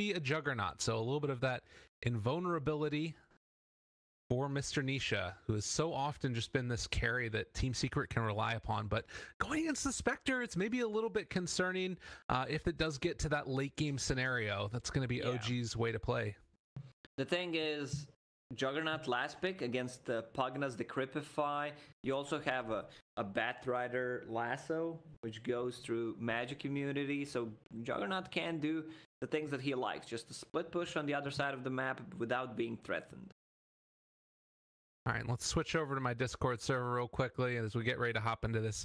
be a juggernaut. So a little bit of that invulnerability for Mr. Nisha, who has so often just been this carry that Team Secret can rely upon. But going against the Spectre, it's maybe a little bit concerning uh, if it does get to that late game scenario. That's going to be Yeah. OG's way to play. The thing is, Juggernaut last pick against uh, the Pugnas, Decrepify. You also have a, a Batrider Lasso, which goes through magic immunity. So Juggernaut can do the things that he likes, just a split push on the other side of the map without being threatened. All right, let's switch over to my Discord server real quickly as we get ready to hop into this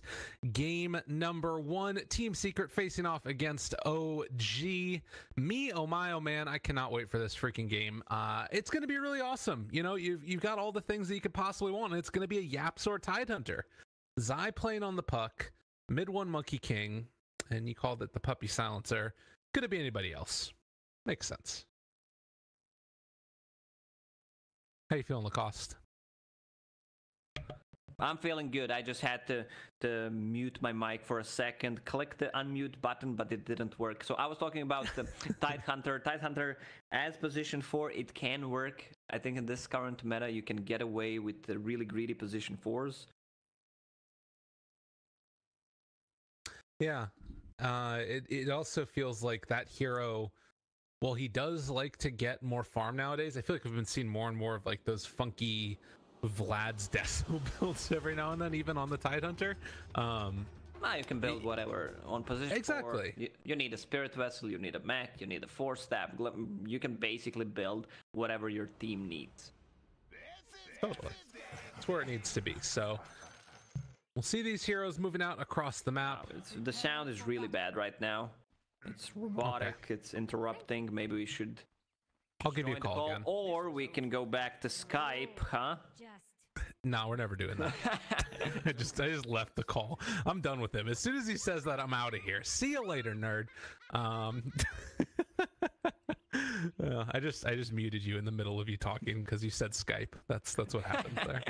game number one. Team Secret facing off against OG. Me, oh my, oh man, I cannot wait for this freaking game. Uh, it's going to be really awesome. You know, you've you've got all the things that you could possibly want. And it's going to be a YapzOr Tide Hunter. Zai playing on the puck, MidOne Monkey King, and you called it the Puppey Silencer. Could it be anybody else? Makes sense. How you feeling, Lacoste? I'm feeling good. I just had to to mute my mic for a second, click the unmute button, but it didn't work. So I was talking about the Tide Hunter. Tide Hunter as position four, it can work. I think in this current meta, you can get away with the really greedy position fours. Yeah. Uh, it, it also feels like that hero, well, he does like to get more farm nowadays. I feel like we've been seeing more and more of like those funky Vlad's Deso builds every now and then, even on the Tide Hunter. Um, Now you can build whatever on position. Exactly. You, you need a spirit vessel, you need a mech, you need a force staff. You can basically build whatever your team needs. totally. That's where it needs to be. So we'll see these heroes moving out across the map. It's, the sound is really bad right now. It's robotic. It's interrupting. Maybe we should I'll give you a the call again. or we can go back to Skype, huh? No, we're never doing that. I just I just left the call. I'm done with him. As soon as he says that, I'm out of here. See you later, nerd. Um, uh, I just I just muted you in the middle of you talking because you said Skype. That's that's what happens there.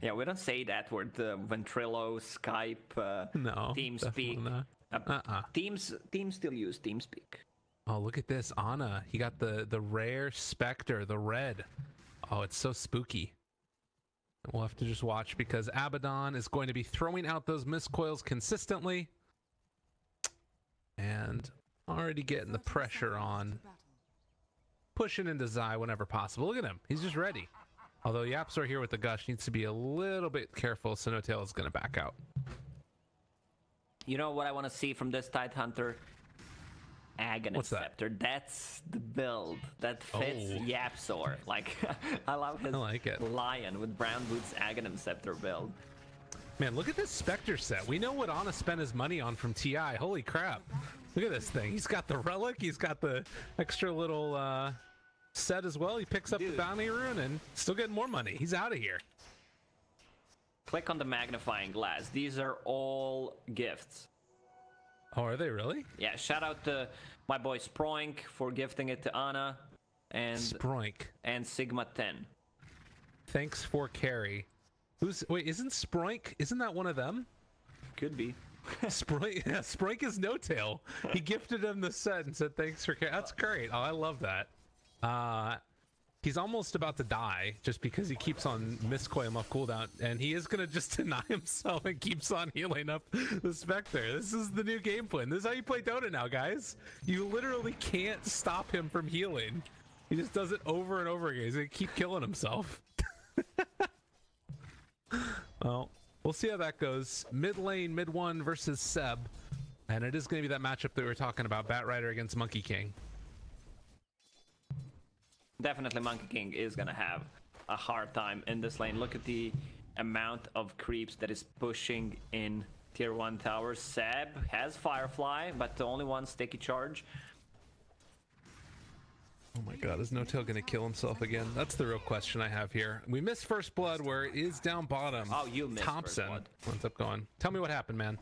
Yeah, we don't say that word. Uh, Ventrilo, Skype, uh, No, TeamSpeak. Uh, Uh-uh. Teams, teams still use TeamSpeak. Oh, look at this, Ana. He got the the rare Spectre, the red. Oh, it's so spooky. We'll have to just watch because Abaddon is going to be throwing out those mist coils consistently. And already getting the pressure on, pushing into Zai whenever possible. Look at him. He's just ready. Although YapzOr here with the gush, needs to be a little bit careful. So N0tail is going to back out. You know what I want to see from this Tide Aghanim What's that? Scepter. That's the build that fits Oh. YapzOr. Like, I love his I like it. lion with brown boots Aghanim Scepter build. Man, look at this Spectre set. We know what Ana spent his money on from TI. Holy crap. Look at this thing. He's got the relic, he's got the extra little uh, set as well. He picks up the bounty rune and still getting more money. He's out of here. Click on the magnifying glass. These are all gifts. Oh, are they really? Yeah, shout out to my boy Sproink for gifting it to Ana and Sproink. and Sigma 10. Thanks for carry. Who's wait, isn't Sproink isn't that one of them? Could be. Sproink yeah, Sproink is N0tail. He gifted him the set and said thanks for carry. That's great. Oh, I love that. Uh he's almost about to die just because he keeps on miscoiling off cooldown and he is gonna just deny himself and keeps on healing up the specter this is the new game plan. This is how you play dota now guys. You literally can't stop him from healing. He just does it over and over again. He's gonna keep killing himself. Well we'll see how that goes. Mid lane MidOne versus Ceb. And it is gonna be that matchup that we were talking about bat rider against monkey king Definitely Monkey King is gonna have a hard time in this lane. Look at the amount of creeps that is pushing in tier 1 towers. Ceb has Firefly, but the only one sticky charge. Oh my god, is N0tail gonna kill himself again? That's the real question I have here. We missed first blood where it is down bottom. Oh, you missed First Thompson Blood. ends up going. Tell me what happened, man.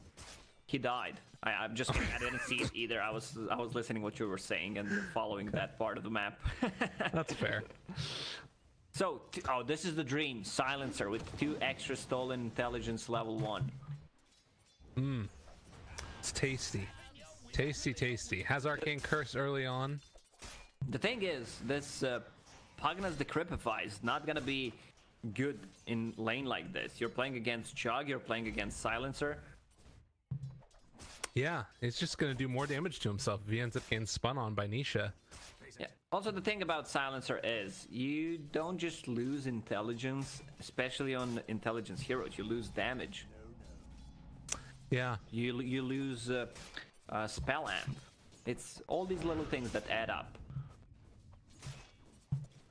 He died. I, I'm just I didn't see it either. I was I was listening what you were saying and following that part of the map. That's fair. so, t- oh, this is the dream. Silencer with two extra stolen intelligence level 1. Mmm, it's tasty. Tasty, tasty. Has Arcane Curse early on. The thing is, this uh, Pugna's Decrepify is not gonna be good in lane like this. You're playing against Jugg, you're playing against Silencer. Yeah, it's just going to do more damage to himself if he ends up getting spun on by Nisha. Yeah. Also, the thing about Silencer is you don't just lose intelligence, especially on intelligence heroes. You lose damage. Yeah, You you lose uh, uh, spell amp. It's all these little things that add up.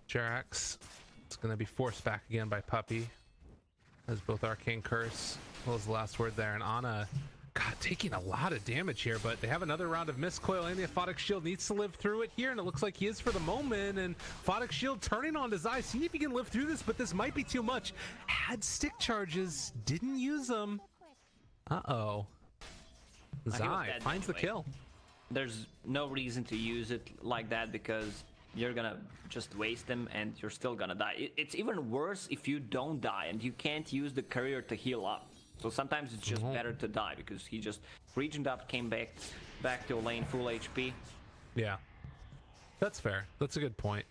Jerax. It's going to be forced back again by Puppey. As both Arcane Curse, well as the last word there. And Ana, taking a lot of damage here, but they have another round of Mist Coil, and the Aphotic Shield needs to live through it here, and it looks like he is for the moment. And Aphotic Shield turning on to Zai, seeing if he can live through this, but this might be too much. Had stick charges, didn't use them. Uh oh. was Zai finds the kill. There's no reason to use it like that because you're gonna just waste them and you're still gonna die. It's even worse if you don't die and you can't use the courier to heal up. So sometimes it's just Mhm. better to die because he just regioned up, came back back to a lane full HP. Yeah. That's fair. That's a good point.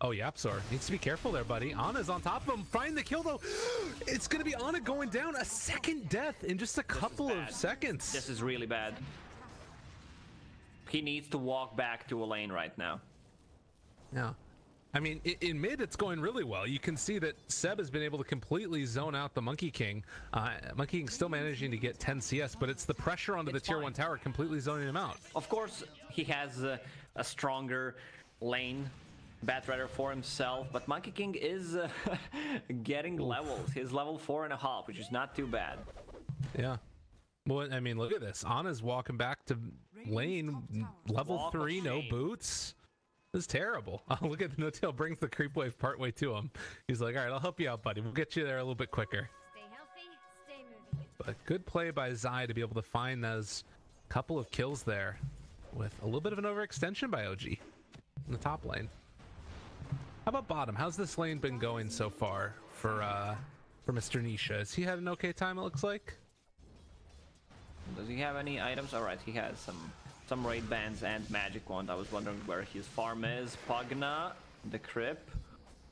Oh, YapzOr needs to be careful there, buddy. Ana's on top of him. Find the kill, though. It's going to be Ana going down. A second death in just a couple of seconds. This is really bad. He needs to walk back to a lane right now. Yeah. I mean, in mid, it's going really well. You can see that Ceb has been able to completely zone out the Monkey King. Uh, Monkey King still managing to get 10 CS, but it's the pressure onto It's the tier fine. 1 tower completely zoning him out. Of course, he has a, a stronger lane Batrider for himself, but Monkey King is uh, getting levels. He's level four and a half, which is not too bad. Yeah. Well, I mean, look at this. Ana's walking back to lane, level Walk three, no boots. This is terrible. Oh, look at the N0tail brings the creep wave partway to him. He's like, all right, I'll help you out, buddy. We'll get you there a little bit quicker. Stay healthy, stay moving. But good play by Zai to be able to find those couple of kills there with a little bit of an overextension by OG in the top lane. How about bottom? How's this lane been going so far for uh for Mr. Nisha? Has he had an okay time it looks like? Does he have any items? All right, he has some some wraith bands and magic wand. I was wondering where his farm is. Pugna, the Crip.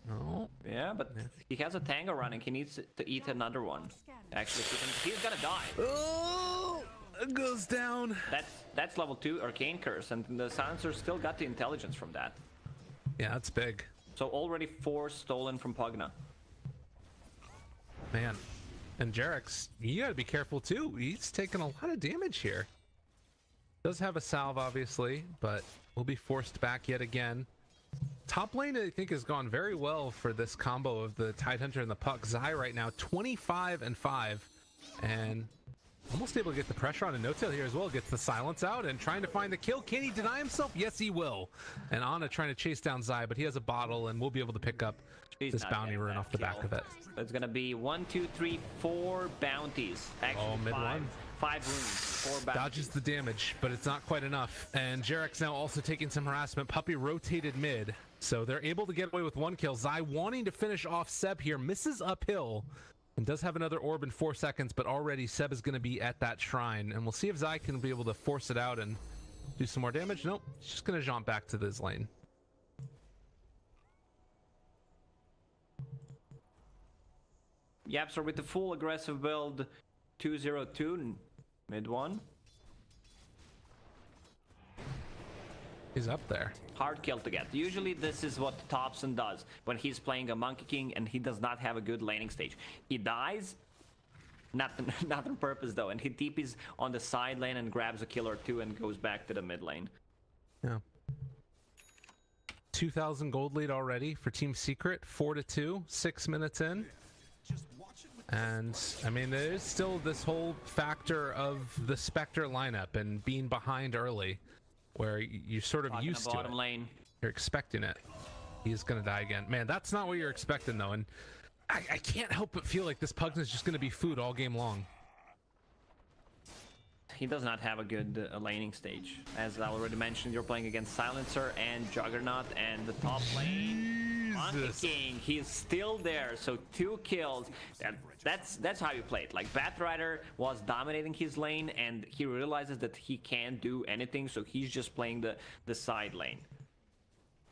No. Yeah, but he has a Tango running. He needs to eat another one. Actually, he can, he's gonna die. Oh, it goes down. That's that's level two Arcane Curse, and the Silencer still got the intelligence from that. Yeah, that's big. So already four stolen from Pugna. Man. And JerAx, you gotta be careful too. He's taking a lot of damage here. Does have a salve, obviously, but will be forced back yet again. Top lane, I think, has gone very well for this combo of the Tidehunter and the Puck. Zai right now, 25 and 5. And almost able to get the pressure on a N0tail here as well. Gets the silence out and trying to find the kill. Can he deny himself? Yes, he will. And Ana trying to chase down Zai, but he has a bottle and we'll be able to pick up He's this bounty getting rune that off the back of it. It's gonna be one, two, three, four bounties. Actually, Oh, mid five, one. Five runes, four. Dodges the damage, but it's not quite enough. And JerAx's now also taking some harassment. Puppey rotated mid, so they're able to get away with one kill. Zai wanting to finish off Ceb here, misses uphill, and does have another orb in four seconds, but already Ceb is going to be at that shrine. And we'll see if Zai can be able to force it out and do some more damage. Nope, he's just going to jump back to this lane. Yep, so with the full aggressive build, 202 n- MidOne. He's up there. Hard kill to get. Usually this is what Topson does when he's playing a Monkey King and he does not have a good laning stage. He dies, not, not on purpose though, and he TPs on the side lane and grabs a kill or two and goes back to the mid lane. Yeah. 2,000 gold lead already for Team Secret, 4 to 2, six minutes in. And I mean, there is still this whole factor of the Spectre lineup and being behind early, where you're sort of used to bottom it. lane. You're expecting it. He's gonna die again. Man, that's not what you're expecting though. And I, I can't help but feel like this Pugna's just gonna be food all game long. He does not have a good uh, laning stage. As I already mentioned, you're playing against Silencer and Juggernaut, and the top lane. Monkey. King, he's still there. So two kills. That, that's that's how you play it. Like Batrider was dominating his lane, and he realizes that he can't do anything, so he's just playing the the side lane.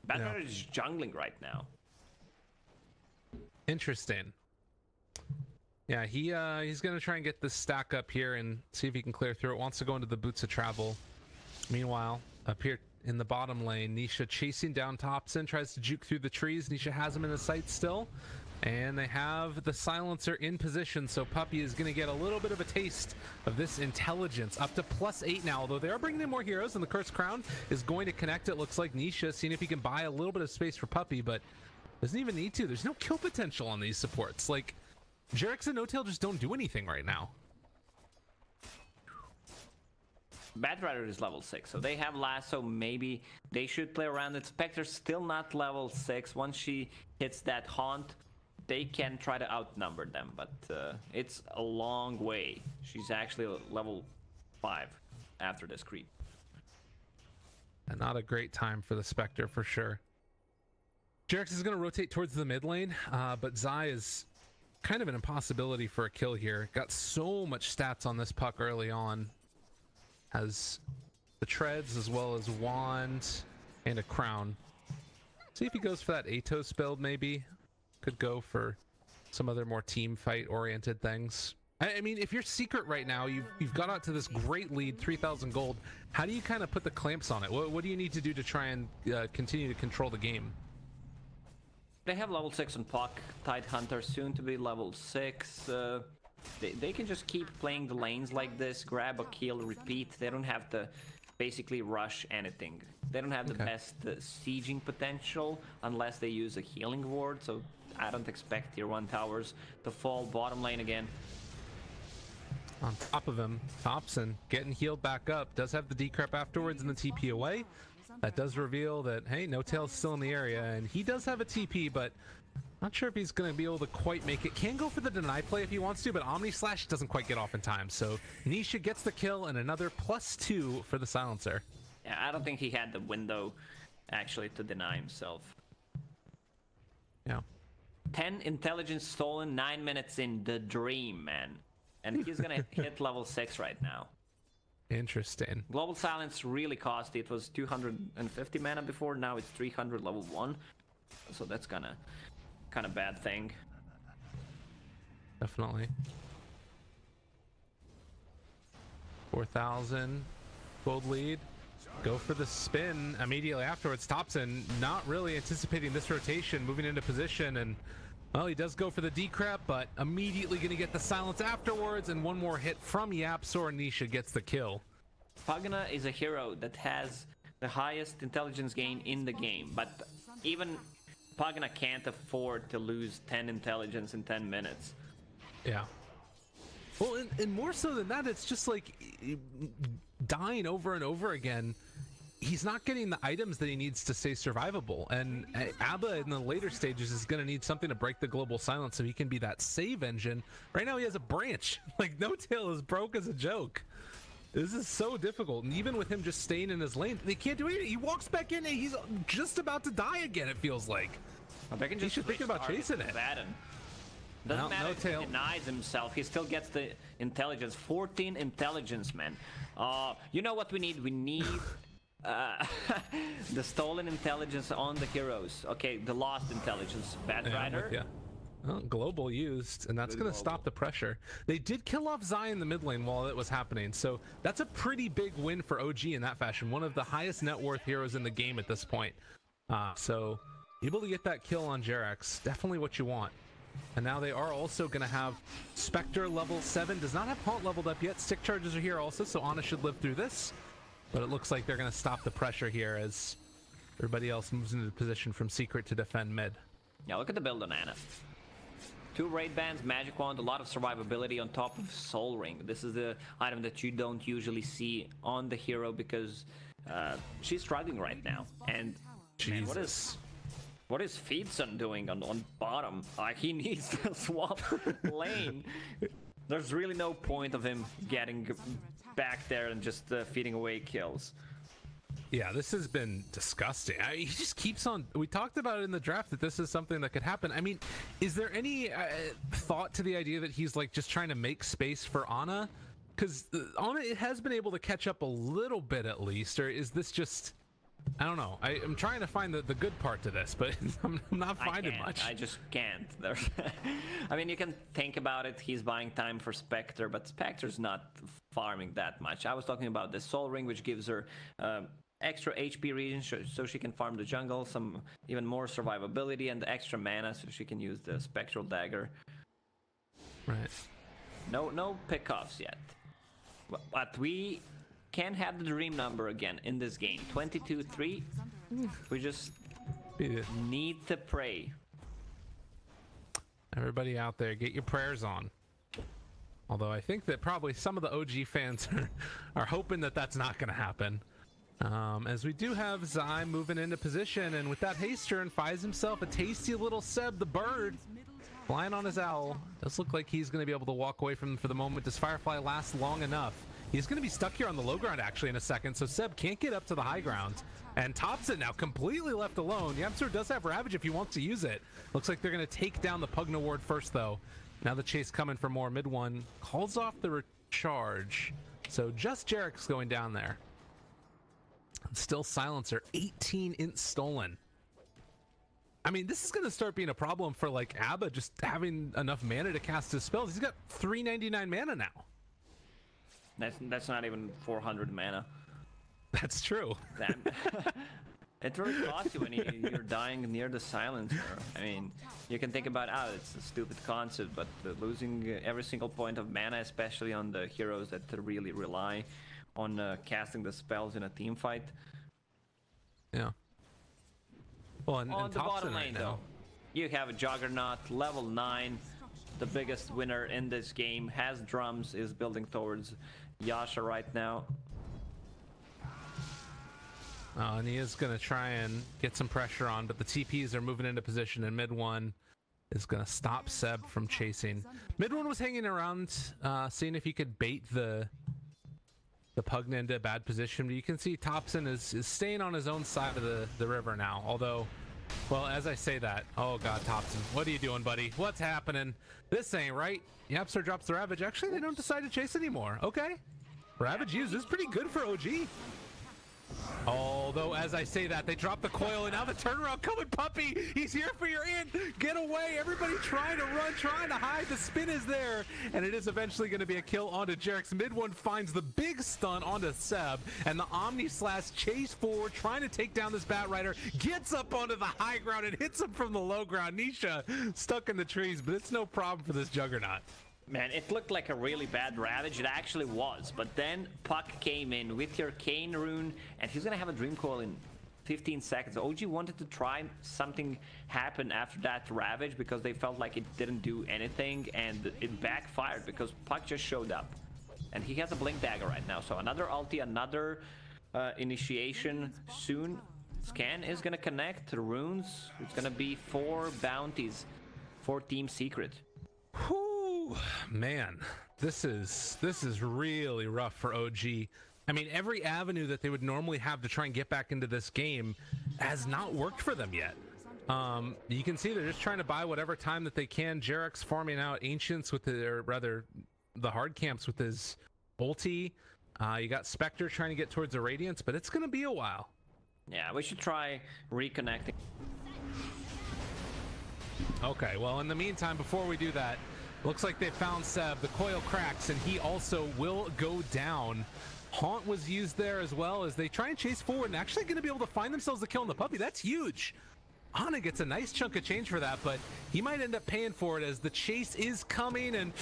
Batrider is jungling right now. Interesting. Yeah, he uh he's gonna try and get this stack up here and see if he can clear through it. Wants to go into the boots of travel. Meanwhile, up here in the bottom lane, Nisha chasing down Topson, tries to juke through the trees. Nisha has him in the sight still. And they have the silencer in position, so Puppey is going to get a little bit of a taste of this intelligence. Up to plus eight now, although they are bringing in more heroes, and the Cursed Crown is going to connect. It looks like Nisha, seeing if he can buy a little bit of space for Puppey, but doesn't even need to. There's no kill potential on these supports. Like, JerAx and N0tail just don't do anything right now. Batrider is level 6, so they have Lasso. Maybe they should play around it. Spectre's still not level 6. Once she hits that haunt, they can try to outnumber them, but uh, it's a long way. She's actually level 5 after this creep. And not a great time for the Spectre for sure. JerAx is going to rotate towards the mid lane, uh, but Zai is kind of an impossibility for a kill here. Got so much stats on this puck early on. Has the treads as well as wand and a crown. See if he goes for that Atos build maybe. Could go for some other more team fight oriented things. I, mean, if you're secret right now, you've you've got out to this great lead, 3,000 gold. How do you kind of put the clamps on it? What, what do you need to do to try and uh, continue to control the game? They have level 6 on Puck, Tide Hunter soon to be level 6. Uh, they, they can just keep playing the lanes like this, grab a kill, repeat. They don't have to basically rush anything. They don't have the Okay. best uh, sieging potential unless they use a healing ward, so I don't expect tier 1 towers to fall bottom lane again. On top of him, Topson getting healed back up. Does have the decrep afterwards and the TP away. That does reveal that, hey, N0tail's still in the area, and he does have a TP, but not sure if he's going to be able to quite make it. Can go for the deny play if he wants to, but Omni Slash doesn't quite get off in time. So Nisha gets the kill and another plus two for the silencer. Yeah, I don't think he had the window actually to deny himself. Yeah. 10 intelligence stolen, 9 minutes in the dream, man. And he's gonna hit level 6 right now. Interesting. Global Silence really cost. It was 250 mana before, now it's 300 level 1. So that's kinda, kinda bad thing. Definitely. 4,000 gold lead. Go for the spin immediately afterwards. Topson not really anticipating this rotation, moving into position, and well, he does go for the decrep, but immediately going to get the silence afterwards, and one more hit from YapzOr. Nisha gets the kill. Pugna is a hero that has the highest intelligence gain in the game, but even Pugna can't afford to lose 10 intelligence in 10 minutes. Yeah. Well, and, and more so than that, it's just like eh, dying over and over again. He's not getting the items that he needs to stay survivable. And uh, Abba in the later stages is going to need something to break the global silence so he can be that save engine. Right now, he has a branch. Like, N0tail is broke as a joke. This is so difficult. And even with him just staying in his lane, they can't do anything. He walks back in and he's just about to die again, it feels like. But they can He should think about chasing it. Vadden. Doesn't No- matter no if he tail. denies himself, he still gets the intelligence. 14 intelligence, man. Uh, you know what we need? We need uh, the stolen intelligence on the heroes. Okay, the lost intelligence. Bad Yeah, Rider. ya. Well, global used, and that's going to stop the pressure. They did kill off Zai in the mid lane while it was happening, so that's a pretty big win for OG in that fashion. One of the highest net worth heroes in the game at this point. Uh, so able to get that kill on Jerax, definitely what you want. And now they are also going to have Spectre level 7. Does not have Haunt leveled up yet. Stick charges are here also, so Ana should live through this. But it looks like they're going to stop the pressure here as everybody else moves into the position from Secret to defend mid. Yeah, look at the build on Ana. Two wraith bands, magic wand, a lot of survivability on top of soul ring. This is the item that you don't usually see on the hero because uh, she's struggling right now. And man, what is what is Feedson doing on, on bottom? Uh, he needs to swap lane. There's really no point of him getting back there and just uh, feeding away kills. Yeah, this has been disgusting. I, he just keeps on. We talked about it in the draft that this is something that could happen. I mean, is there any uh, thought to the idea that he's like just trying to make space for Ana? Because Ana it has been able to catch up a little bit at least, or is this just? I don't know. I, am trying to find the, the good part to this, but I'm, I'm not finding can't. much. I just can't. There's I mean, you can think about it. He's buying time for Spectre, but Spectre's not farming that much. I was talking about the Soul Ring, which gives her um, extra HP regen so- so she can farm the jungle, some even more survivability, and extra mana so she can use the Spectral Dagger. Right. No, no pickoffs yet. But- But we can have the dream number again in this game. 22-3. Mm. We just need to pray. Everybody out there, get your prayers on. Although I think that probably some of the OG fans are, are hoping that that's not going to happen. Um, as we do have Zai moving into position, and with that haste turn, finds himself a tasty little Ceb the bird flying on his owl. Does look like he's going to be able to walk away from for the moment. Does Firefly last long enough? He's going to be stuck here on the low ground actually in a second, so Ceb can't get up to the high ground. And Topson now completely left alone. Yamster does have Ravage if he wants to use it. Looks like they're going to take down the Pugna Ward first, though. Now the chase coming for more. MidOne calls off the recharge. So just JerAx's going down there. Still silencer. 18 int stolen. I mean, this is going to start being a problem for like Abba just having enough mana to cast his spells. He's got 399 mana now. That's that's not even 400 mana. That's true. That, it really costs you when you, you're dying near the silencer. I mean, you can think about, oh, it's a stupid concept, but losing every single point of mana, especially on the heroes that really rely on uh, casting the spells in a team fight. Yeah. Well, and, on and the bottom lane, now. though, you have a Juggernaut, level 9, the biggest winner in this game, has drums, is building towards Yasha right now. Oh, and he is going to try and get some pressure on, but the TPs are moving into position, and MidOne is going to stop Ceb from chasing. MidOne was hanging around, uh, seeing if he could bait the the Pugna into a bad position. But you can see Topson is, is staying on his own side of the, the river now. Although, well, as I say that, oh god, Topson, what are you doing, buddy? What's happening? This ain't right. Yapster drops the Ravage. Actually, they don't decide to chase anymore. Okay. Ravage use is pretty good for OG. Although, as I say that, they drop the coil, and now the turnaround coming, Puppey. He's here for your end. Get away! Everybody trying to run, trying to hide. The spin is there, and it is eventually going to be a kill onto JerAx's. Mid one finds the big stun onto Ceb, and the Omni Slash chase forward, trying to take down this Bat Rider. Gets up onto the high ground and hits him from the low ground. Nisha stuck in the trees, but it's no problem for this Juggernaut. Man, it looked like a really bad Ravage. It actually was. But then Puck came in with arcane rune, and he's gonna have a Dream Coil in 15 seconds. OG wanted to try something happen after that Ravage because they felt like it didn't do anything, and it backfired because Puck just showed up. And he has a Blink Dagger right now. So another ulti, another uh, initiation soon. Scan is gonna connect to runes. It's gonna be four bounties for Team Secret. Whew, man, this is this is really rough for OG. I mean, every avenue that they would normally have to try and get back into this game has not worked for them yet. Um, you can see they're just trying to buy whatever time that they can. JerAx's farming out ancients with their rather the hard camps with his ulti. Uh, you got Spectre trying to get towards the Radiance, but it's gonna be a while. Yeah, we should try reconnecting. Okay, well, in the meantime, before we do that, looks like they found Ceb. The coil cracks, and he also will go down. Haunt was used there as well as they try and chase forward and actually going to be able to find themselves the kill on the Puppey. That's huge. Ana gets a nice chunk of change for that, but he might end up paying for it as the chase is coming and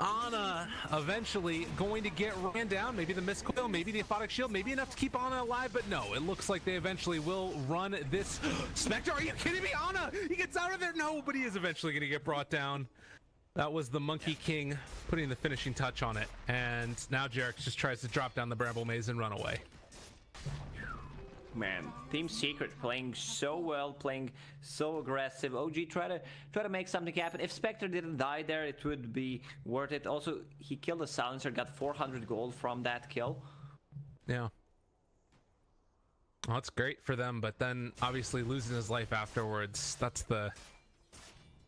Ana eventually going to get ran down. Maybe the mist coil, maybe the aphotic shield, maybe enough to keep Ana alive, but no, it looks like they eventually will run this. Spectre, are you kidding me? Ana, he gets out of there. No, but he is eventually going to get brought down. That was the Monkey King putting the finishing touch on it. And now JerAx just tries to drop down the Bramble Maze and run away. Man, Team Secret playing so well, playing so aggressive. OG try to try to make something happen. If Spectre didn't die there, it would be worth it. Also, he killed a silencer, got 400 gold from that kill. Yeah. Well, that's great for them, but then obviously losing his life afterwards, that's the,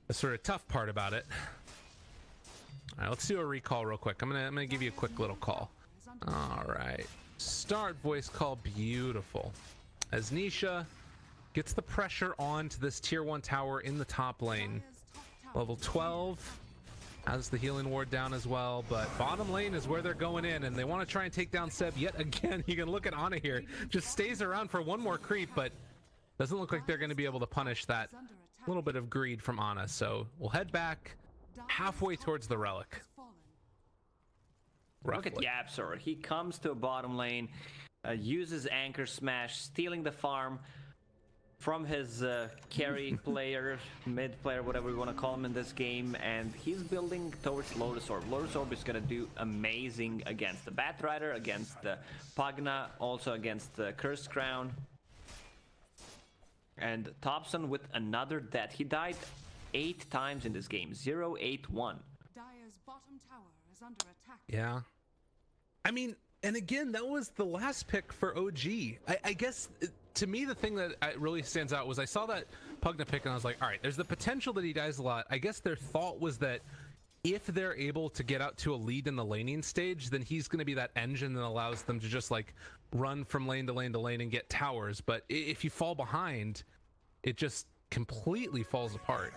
the sort of tough part about it. All right, let's do a recall real quick. I'm gonna I'm gonna give you a quick little call. All right, start voice call, beautiful. As Nisha gets the pressure onto this tier one tower in the top lane, level 12 has the healing ward down as well, but bottom lane is where they're going in, and they want to try and take down Ceb yet again. You can look at Ana here, just stays around for one more creep, but doesn't look like they're going to be able to punish that little bit of greed from Ana. So we'll head back halfway towards the relic. Look at Roughly. YapzOr. He comes to a bottom lane, uh, uses Anchor Smash, stealing the farm from his uh, carry player, mid player, whatever we want to call him in this game, and he's building towards Lotus Orb. Lotus Orb is going to do amazing against the Batrider, against the Pugna, also against the Cursed Crown. And Topson with another death. He died eight times in this game. 0 8 1. Dire's bottom tower is under attack. Yeah. I mean, and again, that was the last pick for OG. I, I guess uh, to me, the thing that really stands out was I saw that Pugna pick and I was like, all right, there's the potential that he dies a lot. I guess their thought was that if they're able to get out to a lead in the laning stage, then he's going to be that engine that allows them to just like run from lane to lane to lane and get towers. But if you fall behind, it just completely falls apart.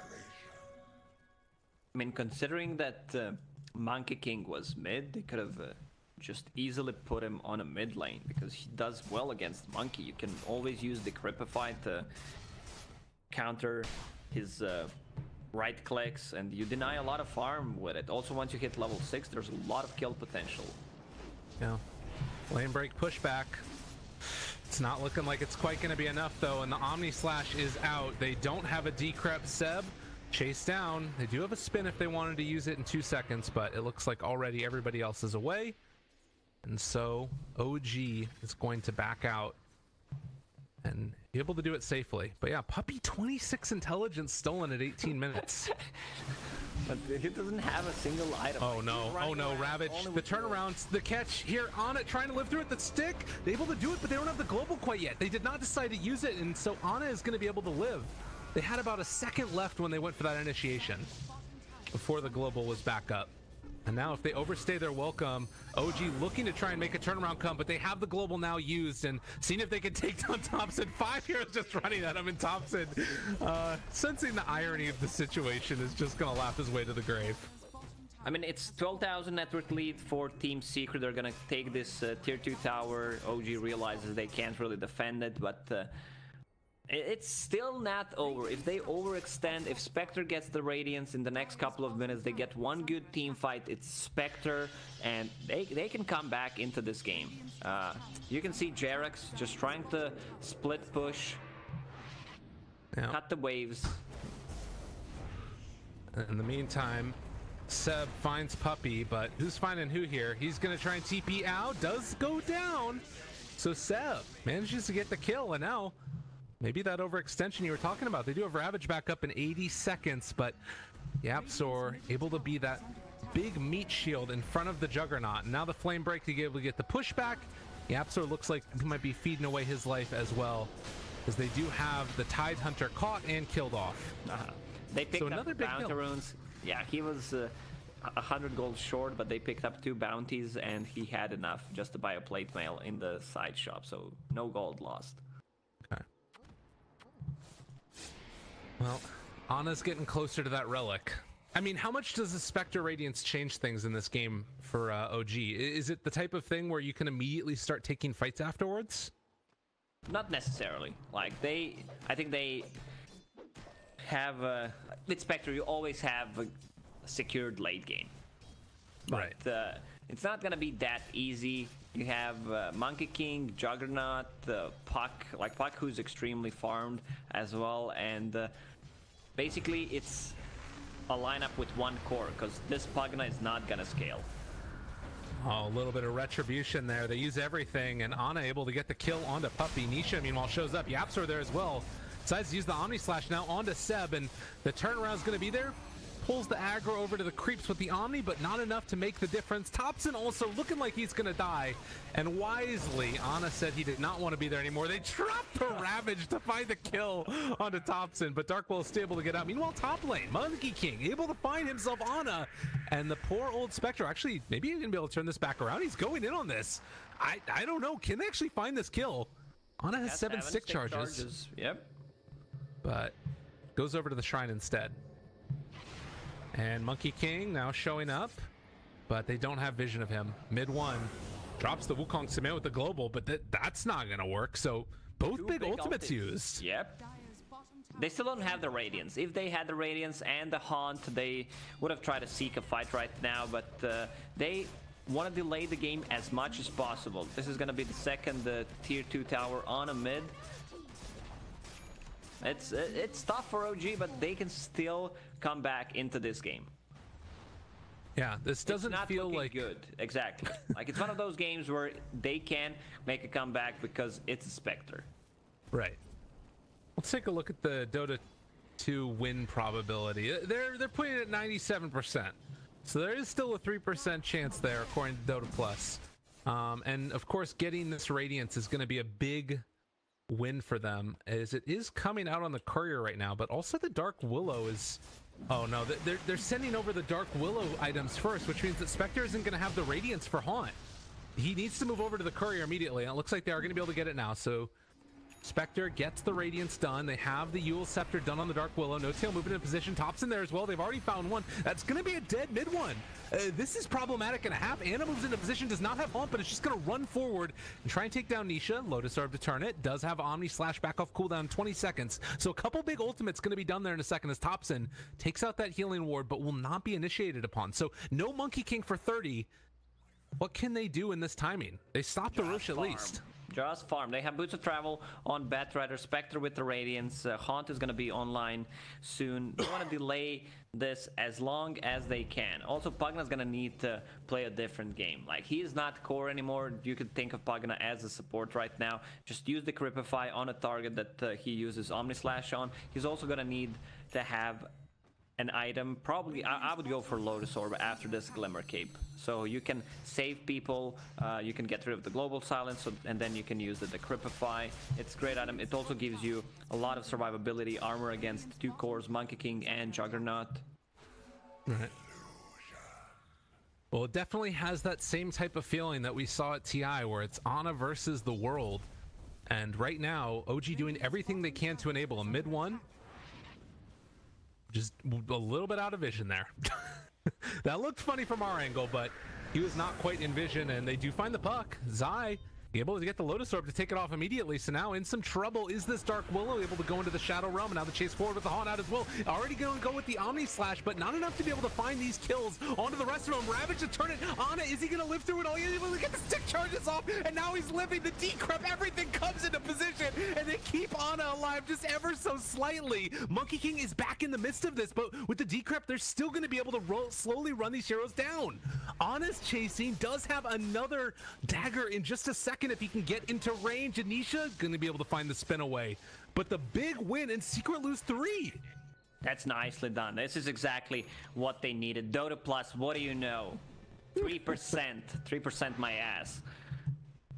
I mean, considering that uh, Monkey King was mid, they could have uh, just easily put him on a mid lane because he does well against Monkey. You can always use Decrepify to counter his uh, right clicks, and you deny a lot of farm with it. Also, once you hit level 6, there's a lot of kill potential. Yeah. Lane break pushback. It's not looking like it's quite going to be enough though, and the Omni Slash is out. They don't have a decrep Ceb. Chase down. They do have a spin if they wanted to use it in two seconds, but it looks like already everybody else is away. And so OG is going to back out and be able to do it safely. But yeah, Puppey 26 intelligence stolen at 18 minutes. But he doesn't have a single item. Oh Like, no, oh no, around Ravage, the with heals. turnaround, the catch here on it, trying to live through it, the stick, they're able to do it, but they don't have the global quite yet. They did not decide to use it, and so Ana is going to be able to live. They had about a second left when they went for that initiation before the global was back up. And now if they overstay their welcome, OG looking to try and make a turnaround come, but they have the global now used and seeing if they can take down Topson. Five heroes just running at him and Topson, uh, sensing the irony of the situation, is just going to laugh his way to the grave. I mean, it's 12,000 network lead for Team Secret. They're gonna take this uh, tier 2 tower. OG realizes they can't really defend it, but uh, it's still not over. If they overextend, if Spectre gets the Radiance in the next couple of minutes, they get one good team fight. It's Spectre, and they, they can come back into this game. Uh, you can see Jerax just trying to split push, cut the waves. In the meantime, Ceb finds Puppey, but who's finding who here? He's gonna try and TP out, does go down. So Ceb manages to get the kill, and now maybe that overextension you were talking about. They do have Ravage back up in 80 seconds, but YapzOr able to be that big meat shield in front of the Juggernaut. And now the Flame Break to be able to get the pushback. YapzOr looks like he might be feeding away his life as well, as they do have the Tide Hunter caught and killed off. Uh-huh. They picked up another the big bounty runes. Yeah, he was uh, a hundred gold short, but they picked up two bounties, and he had enough just to buy a plate mail in the side shop. So no gold lost. Okay. Well, Ana's getting closer to that relic. I mean, how much does the Spectre Radiance change things in this game for uh, OG? Is it the type of thing where you can immediately start taking fights afterwards? Not necessarily. Like they, I think they have uh, with Spectre. You always have a secured late game. Right. uh, it's not gonna be that easy. You have uh, Monkey King, Juggernaut, uh, Puck, like Puck, who's extremely farmed as well, and uh, basically it's a lineup with one core because this Pugna is not gonna scale. Oh, a little bit of retribution there. They use everything, and Ana able to get the kill onto Puppey. Nisha, meanwhile, shows up. YapzOr there as well. Decides to use the Omni Slash now onto Ceb, and the turnaround's going to be there. Pulls the aggro over to the creeps with the Omni, but not enough to make the difference. Topson also looking like he's gonna die. And wisely, Ana said he did not want to be there anymore. They dropped the Ravage to find the kill onto Topson, but Dark Willow is still able to get out. Meanwhile, top lane, Monkey King able to find himself Ana. And the poor old Spectre, actually, maybe he's gonna be able to turn this back around. He's going in on this. I, I don't know. Can they actually find this kill? Ana has Has seven seven stick stick charges Yep. but goes over to the shrine instead. And Monkey King now showing up, but they don't have vision of him. MidOne drops the Wukong's Command with the global, but that that's not gonna work. So both big, big ultimates ultis. used. Yep. Dire's bottom tower They still don't have the Radiance. If they had the Radiance and the Haunt, they would have tried to seek a fight right now, but uh, they want to delay the game as much as possible. This is going to be the second uh, tier 2 tower on a mid. It's uh, it's tough for OG, but they can still come back into this game. Yeah, this doesn't feel like good. Exactly. like it's one of those games where they can make a comeback because it's a Spectre. Right. Let's take a look at the Dota 2 win probability. Uh, They're they're putting it at 97%. So there is still a 3% chance there according to Dota Plus. Um, and of course, getting this Radiance is going to be a big win for them as it is coming out on the courier right now, but also the Dark Willow is Oh no, they're they're sending over the Dark Willow items first, which means that Spectre isn't going to have the Radiance for Haunt. He needs to move over to the courier immediately, and it looks like they are going to be able to get it now. So Spectre gets the Radiance done. They have the Eul's Scepter done on the Dark Willow. N0tail moving in position. Topson there as well. They've already found one. That's going to be a dead MidOne. Uh, this is problematic and a half. Ana moves into position, does not have Haunt, but it's just going to run forward and try and take down Nisha. Lotus Orb to turn it. Does have Omni slash back off cooldown 20 seconds. So a couple big ultimates going to be done there in a second as Topson takes out that healing ward, but will not be initiated upon. So no Monkey King for 30. What can they do in this timing? They stop the Rush at least. Just farm. They have Boots of Travel on Batrider, Spectre with the Radiance. Uh, Haunt is going to be online soon. They want to delay this as long as they can. Also, Pugna's going to need to play a different game. Like, he is not core anymore. You could think of Pugna as a support right now. Just use Decrepify on a target that uh, he uses Omni Slash on. He's also going to need to have an item. Probably, I, I would go for Lotus Orb after this Glimmer Cape. So you can save people, uh, you can get rid of the Global Silence, so, and then you can use the Decrepify. It's a great item. It also gives you a lot of survivability, armor against two cores, Monkey King and Juggernaut. Right. Well, it definitely has that same type of feeling that we saw at TI, where it's Ana versus the world. And right now, OG doing everything they can to enable a MidOne. Just a little bit out of vision there. that looked funny from our angle, but he was not quite in vision, and they do find the puck. Zai able to get the Lotus Orb to take it off immediately. So now in some trouble is this Dark Willow able to go into the Shadow Realm. And now the chase forward with the Haunt out as well. Already going to go with the Omni Slash, but not enough to be able to find these kills onto the rest of them. Ravage to turn it. Ana, is he going to live through it all? He's able to get the stick charges off, and now he's living. The decrep, everything comes into position, and they keep Ana alive just ever so slightly. Monkey King is back in the midst of this, but with the decrep, they're still going to be able to roll, slowly run these heroes down. Ana's chasing, does have another dagger in just a second if he can get into range. Anisha going to be able to find the spin away. But the big win and Secret lose three. That's nicely done. This is exactly what they needed. Dota Plus, what do you know? 3%. 3% my ass.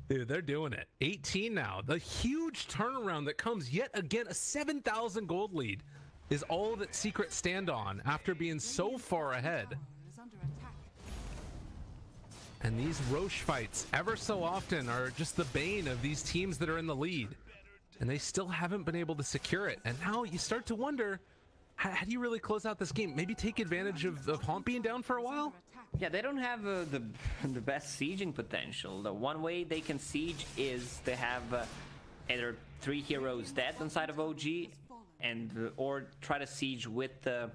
Dude, they're doing it. 18 now. The huge turnaround that comes yet again, a 7,000 gold lead is all that Secret stand on after being so far ahead. And these Rosh fights, ever so often, are just the bane of these teams that are in the lead. And they still haven't been able to secure it. And now you start to wonder how, how do you really close out this game? Maybe take advantage of, of Haunt being down for a while? Yeah, they don't have uh, the the best sieging potential. The one way they can siege is to have uh, either three heroes dead inside of OG, and uh, or try to siege with the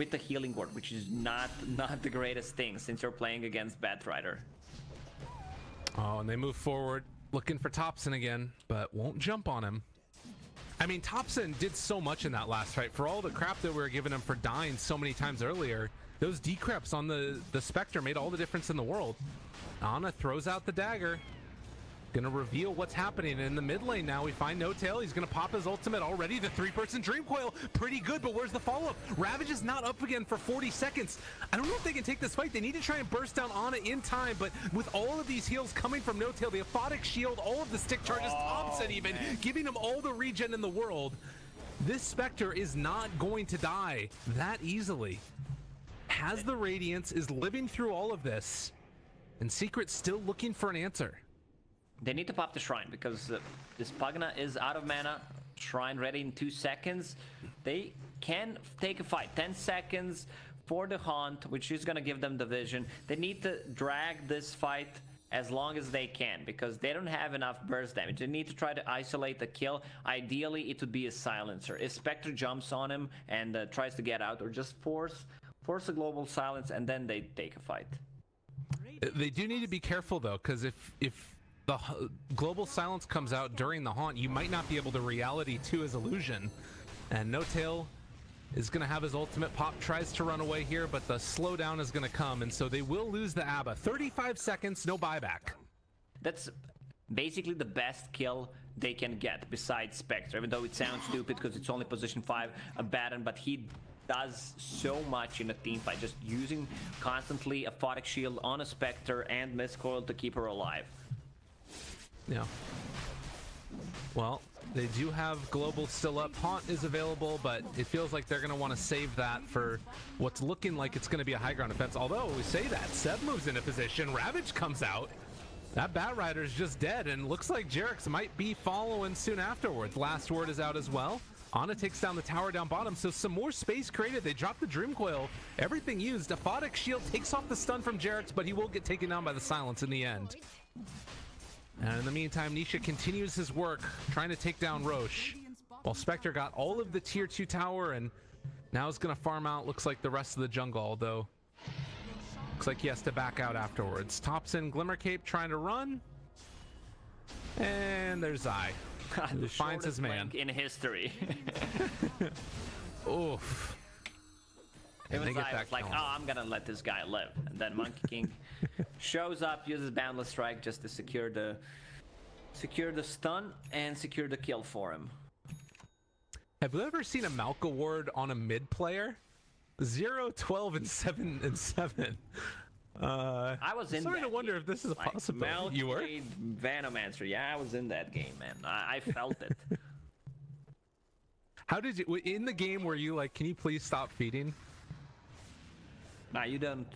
with the healing ward, which is not not the greatest thing since you're playing against Batrider. Oh, and they move forward looking for Topson again, but won't jump on him. I mean, Topson did so much in that last fight. For all the crap that we were giving him for dying so many times earlier, those decreps on the, the Spectre made all the difference in the world. Ana throws out the dagger. Gonna reveal what's happening in the mid lane now. We find N0tail. He's gonna pop his ultimate already. The three person Dream Coil, pretty good, but where's the follow up? Ravage is not up again for 40 seconds. I don't know if they can take this fight. They need to try and burst down Ana in time, but with all of these heals coming from N0tail, the Aphotic Shield, all of the stick charges, oh, Topson even, giving him all the regen in the world, this Spectre is not going to die that easily. Has the Radiance, is living through all of this, and Secret's still looking for an answer. They need to pop the shrine because uh, this Pugna is out of mana. Shrine ready in two seconds. They can take a fight. 10 seconds for the Haunt, which is going to give them the vision. They need to drag this fight as long as they can because they don't have enough burst damage. They need to try to isolate the kill. Ideally, it would be a silencer. If Spectre jumps on him and uh, tries to get out, or just force force a global silence, and then they take a fight. They do need to be careful though, because if if the global silence comes out during the haunt, you might not be able to reality to his illusion. And N0tail is going to have his ultimate pop, tries to run away here, but the slowdown is going to come, and so they will lose the ABBA. 35 seconds, no buyback. That's basically the best kill they can get besides Spectre, even though it sounds stupid because it's only position 5, Abaddon, but he does so much in a team fight, just using constantly Aphotic Shield on a Spectre and Mist Coil to keep her alive. Yeah. Well, they do have global still up. Haunt is available, but it feels like they're going to want to save that for what's looking like it's going to be a high ground offense. Although we say that, Ceb moves into position, Ravage comes out. That Bat Rider is just dead, and looks like JerAx might be following soon afterwards. Last word is out as well. Ana takes down the tower down bottom, so some more space created. They drop the Dream Coil. Everything used. Aphotic Shield takes off the stun from JerAx, but he will get taken down by the silence in the end. And in the meantime, Nisha continues his work, trying to take down Rosh. While Spectre got all of the tier 2 tower and now is going to farm out, looks like the rest of the jungle, although looks like he has to back out afterwards. Topson, Glimmer Cape trying to run. And there's Zai. the finds his man. in history. Oof. And Zai get that was like, oh, I'm gonna let this guy live. And then Monkey King shows up, uses Boundless Strike just to secure the secure the stun and secure the kill for him. Have you ever seen a Malka ward on a mid player? 0, 12, and 7 and 7. Uh, I was in starting to wonder game. if this is Like, possible. Mel you were? played Venomancer. Yeah, I was in that game, man. I, I felt it. How did you in the game were you like, can you please stop feeding? Nah, you don't.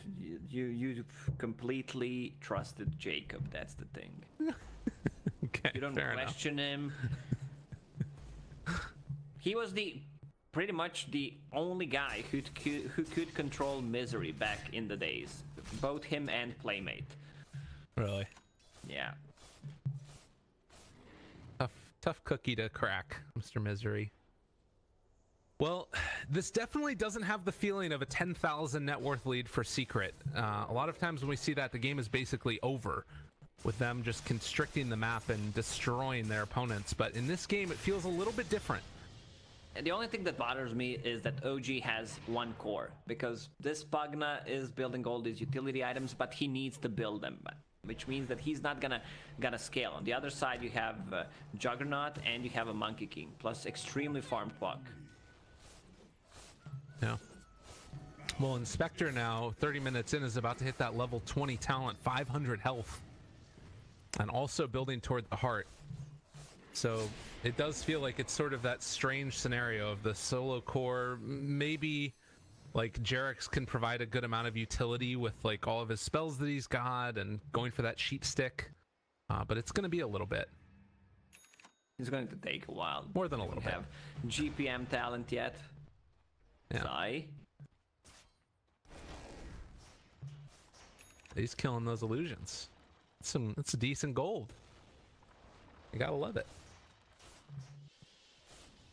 You, you completely trusted Jacob. That's the thing. Okay, You don't fair enough. question him. he was the pretty much the only guy who could who could control misery back in the days. Both him and Playmate. Really Yeah. tough, tough cookie to crack, Mr. Misery. Well, this definitely doesn't have the feeling of a 10,000 net worth lead for Secret. Uh, a lot of times when we see that, the game is basically over with them just constricting the map and destroying their opponents. But in this game, it feels a little bit different. And the only thing that bothers me is that OG has one core because this Pugna is building all these utility items, but he needs to build them, which means that he's not gonna gonna scale. On the other side, you have uh, Juggernaut and you have a Monkey King, plus extremely farmed Puck. Yeah. Well, Inspector now, 30 minutes in, is about to hit that level 20 talent, 500 health, and also building toward the heart. So it does feel like it's sort of that strange scenario of the solo core. Maybe like JerAx can provide a good amount of utility with like all of his spells that he's got and going for that sheep stick. Uh, but it's going to be a little bit. It's going to take a while. More than a little bit. have GPM talent yet. Yeah. He's killing those illusions. It's some it's decent gold. You gotta love it.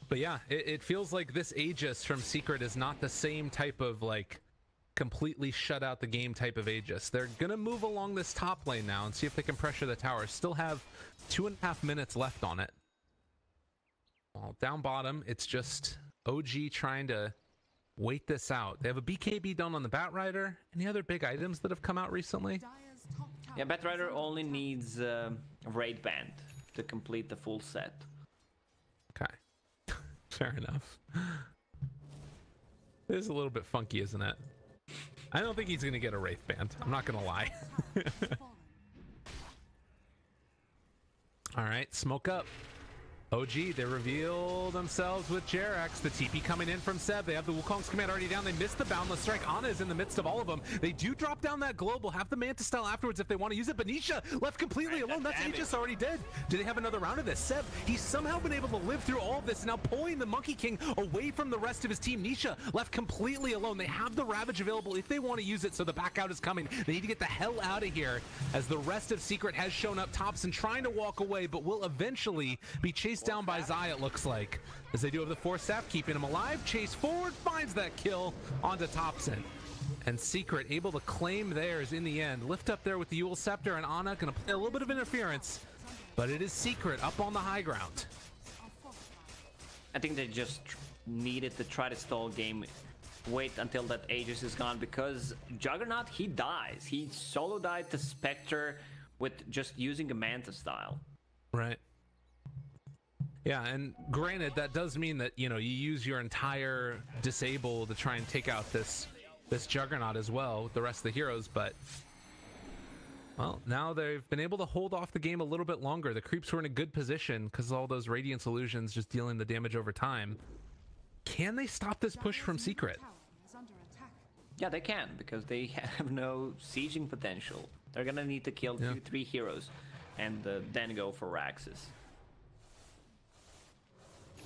But yeah, it, it feels like this Aegis from Secret is not the same type of like completely shut out the game type of Aegis. They're gonna move along this top lane now and see if they can pressure the tower. Still have two and a half minutes left on it. Well, down bottom, it's just OG trying to wait this out. They have a BKB done on the Bat Rider. Any other big items that have come out recently? Dire's top tower Yeah, Batrider only needs uh, Wraith Band to complete the full set. Okay. Fair enough. It is a little bit funky, isn't it? I don't think he's gonna get a Wraith Band. I'm not gonna lie. All right, smoke up. OG, they reveal themselves with JerAx. The TP coming in from Ceb. They have the Wukong's command already down. They missed the Boundless Strike. Ana is in the midst of all of them. They do drop down that global, have the Manta style afterwards if they want to use it. But Nisha left completely alone. That's Aegis already dead. Do they have another round of this? Ceb, he's somehow been able to live through all of this, now pulling the Monkey King away from the rest of his team. Nisha left completely alone. They have the Ravage available if they want to use it, so the back out is coming. They need to get the hell out of here as the rest of Secret has shown up tops and trying to walk away, but will eventually be chased down by Zaya, it looks like. As they do have the force staff, keeping him alive. Chase forward, finds that kill onto Topson. And Secret able to claim theirs in the end. Lift up there with the Eul's Scepter and Ana gonna play a little bit of interference, but it is Secret up on the high ground. I think they just needed to try to stall game. Wait until that Aegis is gone because Juggernaut he dies. He solo died to Spectre with just using a Manta style. Right. Yeah, and granted, that does mean that you know you use your entire disable to try and take out this this juggernaut as well with the rest of the heroes, but well, now they've been able to hold off the game a little bit longer. The creeps were in a good position because all those radiance illusions just dealing the damage over time. Can they stop this push from Secret? Tower is under attack. Yeah, they can because they have no sieging potential. They're gonna need to kill Yeah. two, three heroes, and uh, then go for Raxus.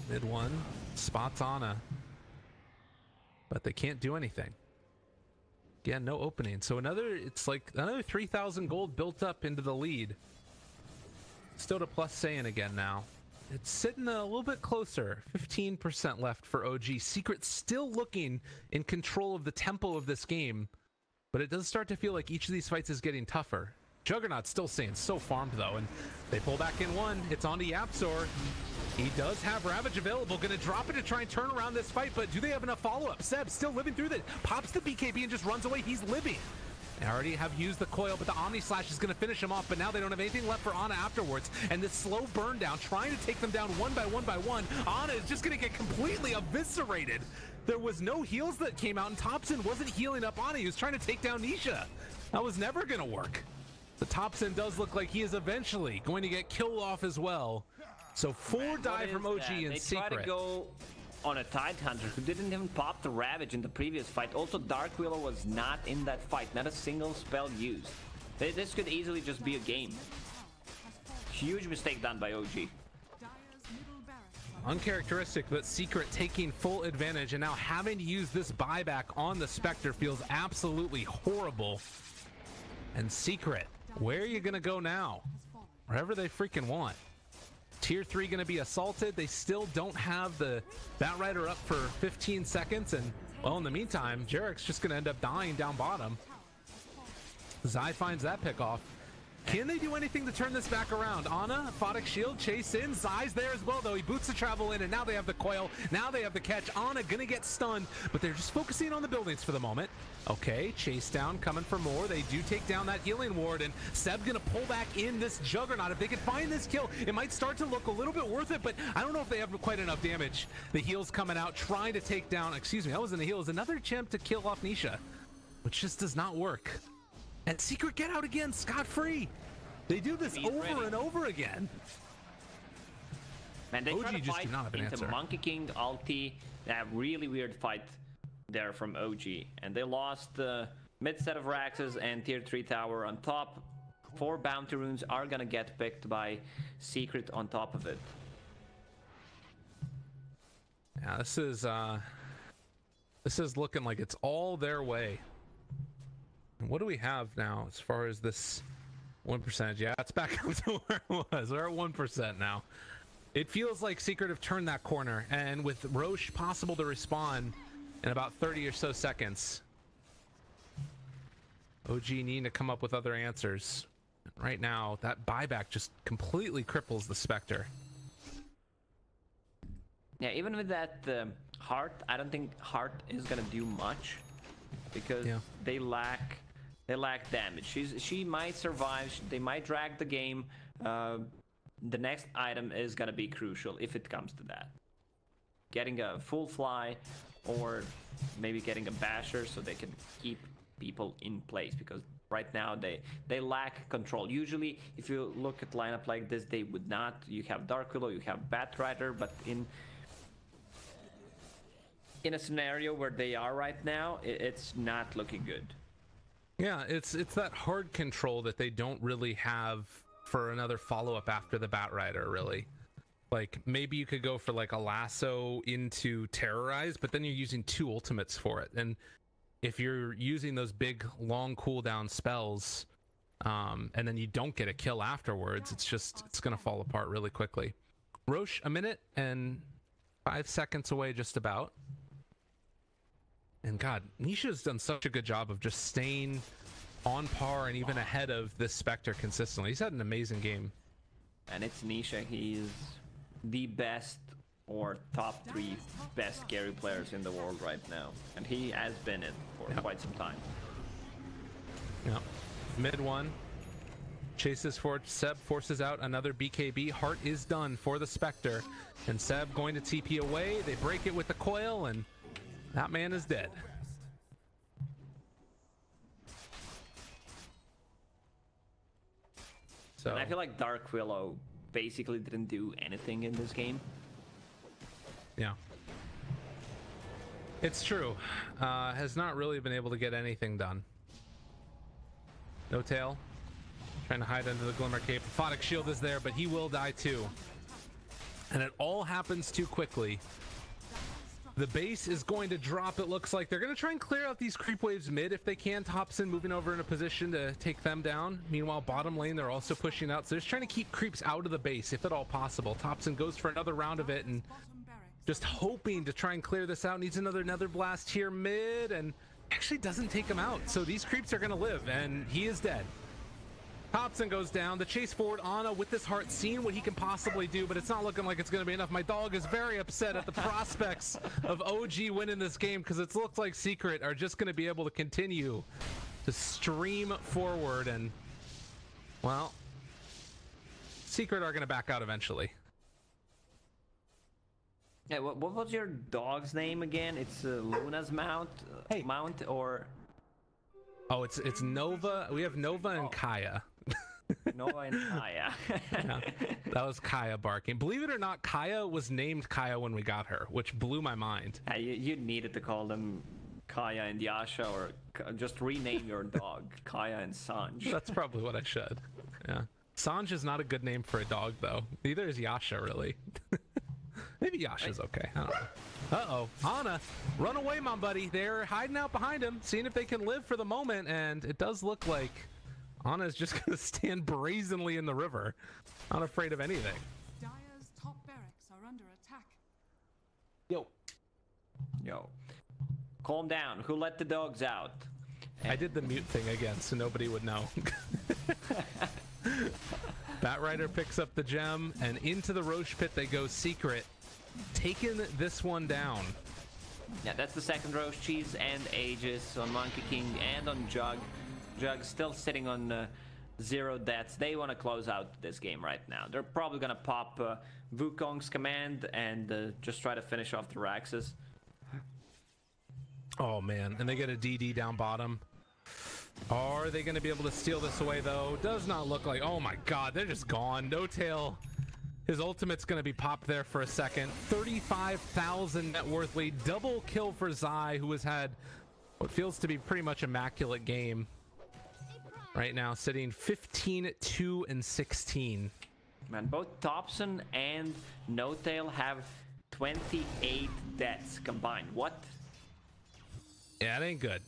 MidOne, spots Ana, but they can't do anything. Yeah, no opening. So another, it's like another 3,000 gold built up into the lead. Still to plus Saiyan again now. It's sitting a little bit closer. 15% left for OG. Secret still looking in control of the tempo of this game, but it does start to feel like each of these fights is getting tougher. Juggernaut's still staying so farmed though, and they pull back in one. It's on to YapzOr. He does have Ravage available, gonna drop it to try and turn around this fight, but do they have enough follow-up? Ceb still living through that, pops the BKB and just runs away, he's living. They already have used the coil, but the Omni Slash is gonna finish him off, but now they don't have anything left for Ana afterwards, and this slow burn down, trying to take them down one by one by one, Ana is just gonna get completely eviscerated. There was no heals that came out, and Topson wasn't healing up Ana, he was trying to take down Nisha. That was never gonna work. The Topson does look like he is eventually going to get killed off as well. So four die from OG that? and they Secret. try to go on a Tide Hunter who didn't even pop the Ravage in the previous fight. Also, Dark Willow was not in that fight. Not a single spell used. This could easily just be a game. Huge mistake done by OG. Dire's middle barracks are Uncharacteristic, but Secret taking full advantage and now having to use this buyback on the Spectre feels absolutely horrible. And Secret, where are you going to go now? Wherever they freaking want. Tier 3 going to be assaulted. They still don't have the Bat Rider up for 15 seconds. And, well, in the meantime, JerAx's just going to end up dying down bottom. Zai finds that pick off. Can they do anything to turn this back around? Ana, Photic Shield, chase in. Zai's there as well, though. He boots the travel in, and now they have the coil. Now they have the catch. Ana gonna get stunned, but they're just focusing on the buildings for the moment. Okay, chase down, coming for more. They do take down that healing ward, and Ceb gonna pull back in this Juggernaut. If they can find this kill, it might start to look a little bit worth it, but I don't know if they have quite enough damage. The heals coming out, trying to take down, excuse me, that was in the heals. Another attempt to kill off Nisha, which just does not work. And Secret get out again, scot free. They do this over ready. and over again. Man, they OG try to just do fight not have an into answer. Monkey King ulti. That really weird fight there from OG, and they lost the mid set of Raxes and tier three tower on top. Four bounty runes are gonna get picked by Secret on top of it. Yeah, this is uh this is looking like it's all their way. And what do we have now as far as this one percentage? Yeah, it's back up to where it was. We're at one percent now. It feels like Secret have turned that corner, and with Rosh possible to respond in about 30 or so seconds, OG needing to come up with other answers. Right now, that buyback just completely cripples the Spectre. Yeah, even with that um, heart, I don't think heart is gonna do much because Yeah. they lack they lack damage. She's she might survive. They might drag the game uh, the next item is gonna be crucial if it comes to that. Getting a full fly, or maybe getting a basher so they can keep people in place because right now they they lack control. Usually, if you look at lineup like this, they would not. You have Dark Willow, you have Batrider, but in in a scenario where they are right now, it's not looking good. Yeah, it's it's that hard control that they don't really have for another follow up after the Bat Rider, really. Like maybe you could go for like a lasso into terrorize, but then you're using two ultimates for it. And if you're using those big long cooldown spells, um, and then you don't get a kill afterwards, it's just it's gonna fall apart really quickly. Rosh, a minute and five seconds away, just about. And God, Nisha's done such a good job of just staying on par and even ahead of this Spectre consistently. He's had an amazing game. And it's Nisha. He's the best or top three best carry players in the world right now, and he has been it for Yeah. quite some time. Yeah. MidOne. Chases for Ceb forces out another BKB. Heart is done for the Spectre. And Ceb going to TP away. They break it with the coil, and that man is dead. So And I feel like Dark Willow basically didn't do anything in this game. Yeah. It's true. Uh, has not really been able to get anything done. N0tail. Trying to hide under the Glimmer Cape. Photic Shield is there, but he will die too. And it all happens too quickly. The base is going to drop, it looks like. They're going to try and clear out these creep waves mid if they can. Topson moving over in a position to take them down. Meanwhile, bottom lane, they're also pushing out. So just trying to keep creeps out of the base, if at all possible. Topson goes for another round of it and just hoping to try and clear this out. Needs another nether blast here mid, and actually doesn't take him out. So these creeps are gonna live, and he is dead. Topson goes down. The chase forward, Ana with this heart, seeing what he can possibly do, but it's not looking like it's going to be enough. My dog is very upset at the prospects of OG winning this game because it looks like Secret are just going to be able to continue to stream forward, and well, Secret are going to back out eventually. Yeah, what, what was your dog's name again? It's uh, Luna's Mount, uh, Hey. Mount, or Oh, it's it's Nova. We have Nova and Kaya. Nova and Kaya. Yeah, that was Kaya barking. Believe it or not, Kaya was named Kaya when we got her, which blew my mind. Yeah, you, you needed to call them Kaya and Yasha, or just rename your dog Kaya and Sanj. That's probably what I should. Yeah. Sanj is not a good name for a dog, though. Neither is Yasha, really. Maybe Yasha's okay. I don't know. Uh-oh. Ana, run away, my buddy. They're hiding out behind him, seeing if they can live for the moment, and it does look like Ana is just going to stand brazenly in the river, not afraid of anything. Dire's top barracks are under attack. Yo. Yo, calm down. Who let the dogs out? I did the mute thing again, so nobody would know. Batrider picks up the gem, and into the Rosh pit they go secret, taking this one down. Yeah, that's the second roast cheese and Aegis on Monkey King and on Jug. Jug still sitting on uh, zero deaths. They want to close out this game right now. They're probably gonna pop uh, Wukong's command and uh, just try to finish off the Raxus. Oh man, and they get a DD down bottom. Are they going to be able to steal this away though? Does not look like. Oh my god, they're just gone. N0tail. His ultimate's going to be popped there for a second. 35,000 net worth lead. Double kill for Zai, who has had what feels to be pretty much immaculate game right now, sitting 15, 2, and 16. Man, both Topson and N0tail have 28 deaths combined. What? Yeah, it ain't good.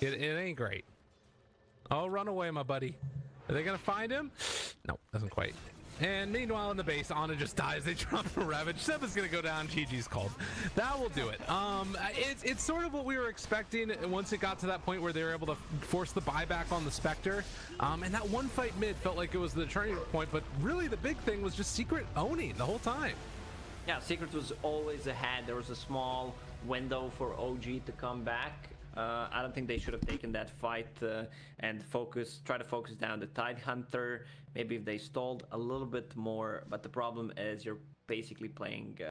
It, it ain't great. Oh, run away, my buddy. Are they gonna find him? No, doesn't quite. And meanwhile, in the base, Ana just dies. They drop a Ravage. Ceb is gonna go down. GG's called. That will do it. Um, it's it's sort of what we were expecting. Once it got to that point where they were able to force the buyback on the Spectre, um, and that one fight mid felt like it was the turning point. But really, the big thing was just Secret owning the whole time. Yeah, Secret was always ahead. There was a small window for OG to come back. Uh, I don't think they should have taken that fight uh, and focus, try to focus down the Tide Hunter. Maybe if they stalled a little bit more, but the problem is you're basically playing uh,